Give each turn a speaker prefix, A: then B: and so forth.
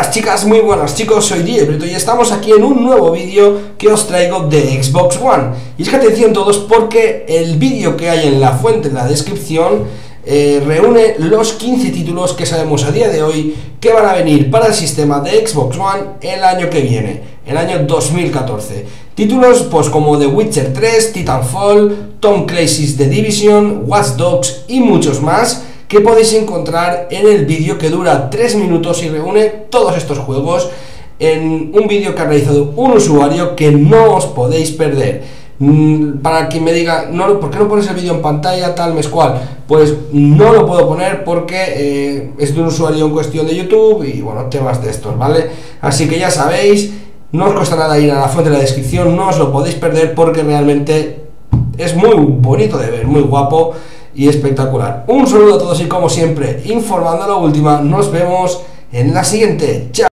A: chicas, muy buenas chicos, soy DJ y estamos aquí en un nuevo vídeo que os traigo de Xbox One. Y es que atención todos porque el vídeo que hay en la fuente en la descripción eh, reúne los 15 títulos que sabemos a día de hoy que van a venir para el sistema de Xbox One el año que viene, el año 2014. Títulos pues como The Witcher 3, Titanfall, Tom Clancy's The Division, Watch Dogs y muchos más que podéis encontrar en el vídeo que dura 3 minutos y reúne todos estos juegos en un vídeo que ha realizado un usuario que no os podéis perder. Mm, para quien me diga, no, ¿por qué no pones el vídeo en pantalla tal mes cual? Pues no lo puedo poner porque eh, es de un usuario en cuestión de YouTube y bueno, temas de estos, ¿vale? Así que ya sabéis, no os cuesta nada ir a la fuente de la descripción, no os lo podéis perder porque realmente es muy bonito de ver, muy guapo y espectacular. Un saludo a todos y como siempre, informando la última, nos vemos en la siguiente. Chao.